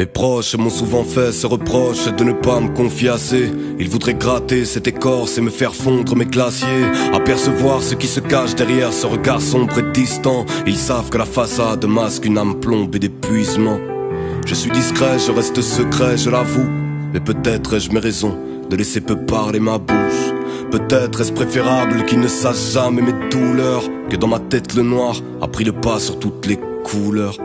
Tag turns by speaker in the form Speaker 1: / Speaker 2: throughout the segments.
Speaker 1: Mes proches m'ont souvent fait ce reproche de ne pas me confier assez. Ils voudraient gratter cette écorce et me faire fondre mes glaciers. Apercevoir ce qui se cache derrière ce regard sombre et distant. Ils savent que la façade masque une âme plombe et d'épuisement. Je suis discret, je reste secret, je l'avoue. Mais peut-être ai-je mes raisons de laisser peu parler ma bouche. Peut-être est-ce préférable qu'ils ne sachent jamais mes douleurs Que dans ma tête le noir a pris le pas sur toutes les couleurs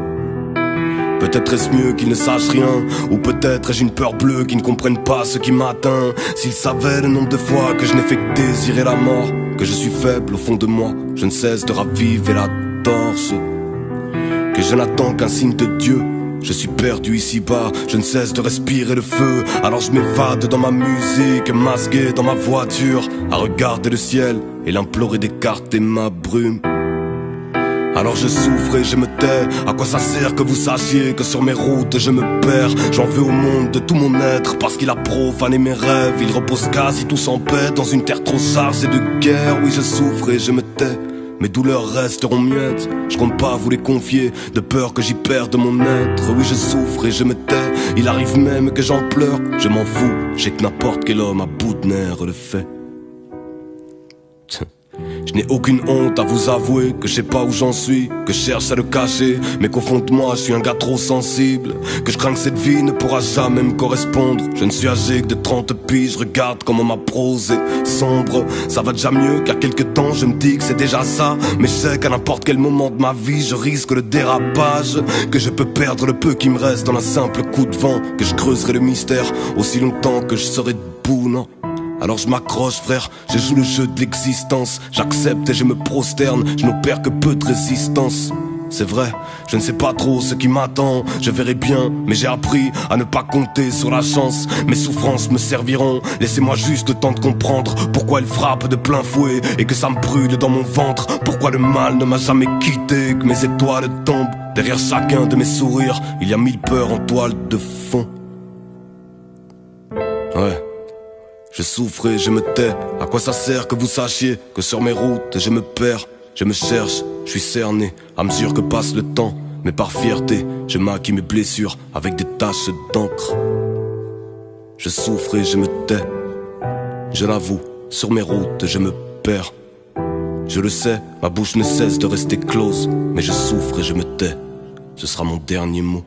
Speaker 1: Peut-être est-ce mieux qu'ils ne sachent rien Ou peut-être ai-je une peur bleue qui ne comprennent pas ce qui m'atteint S'ils savaient le nombre de fois que je n'ai fait que désirer la mort Que je suis faible au fond de moi Je ne cesse de raviver la torse Que je n'attends qu'un signe de Dieu je suis perdu ici-bas, je ne cesse de respirer le feu. Alors je m'évade dans ma musique, masqué dans ma voiture, à regarder le ciel et l'implorer d'écarter ma brume. Alors je souffre et je me tais. À quoi ça sert que vous sachiez que sur mes routes je me perds? J'en veux au monde de tout mon être parce qu'il a profané mes rêves. Il repose quasi tous en paix dans une terre trop chargée de guerre. Oui, je souffre et je me tais. Mes douleurs resteront muettes, je compte pas vous les confier, de peur que j'y perde mon être. Oui, je souffre et je me tais, il arrive même que j'en pleure. Je m'en fous, j'ai que n'importe quel homme à bout de nerfs le fait. Je n'ai aucune honte à vous avouer que je sais pas où j'en suis, que je cherche à le cacher, mais qu'au fond de moi je suis un gars trop sensible, que je crains que cette vie ne pourra jamais me correspondre. Je ne suis âgé que de 30 piges, regarde comment ma prose est sombre. Ça va déjà mieux car quelque temps je me dis que c'est déjà ça, mais je sais qu'à n'importe quel moment de ma vie je risque le dérapage, que je peux perdre le peu qui me reste dans un simple coup de vent, que je creuserai le mystère aussi longtemps que je serai debout, non alors je m'accroche frère, je joue le jeu de l'existence J'accepte et je me prosterne, je n'opère que peu de résistance c'est vrai, je ne sais pas trop ce qui m'attend, je verrai bien, mais j'ai appris à ne pas compter sur la chance. Mes souffrances me serviront, laissez-moi juste le temps de comprendre pourquoi elles frappent de plein fouet et que ça me brûle dans mon ventre. Pourquoi le mal ne m'a jamais quitté, que mes étoiles tombent. Derrière chacun de mes sourires, il y a mille peurs en toile de fond. Ouais. Je souffre et je me tais. À quoi ça sert que vous sachiez que sur mes routes je me perds, je me cherche, je suis cerné à mesure que passe le temps. Mais par fierté, je maquille mes blessures avec des taches d'encre. Je souffre et je me tais. Je l'avoue, sur mes routes je me perds. Je le sais, ma bouche ne cesse de rester close, mais je souffre et je me tais. Ce sera mon dernier mot.